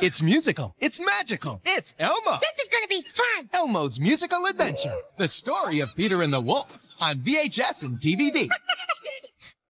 It's musical. It's magical. It's Elmo. This is gonna be fun. Elmo's Musical Adventure. The story of Peter and the Wolf on VHS and DVD.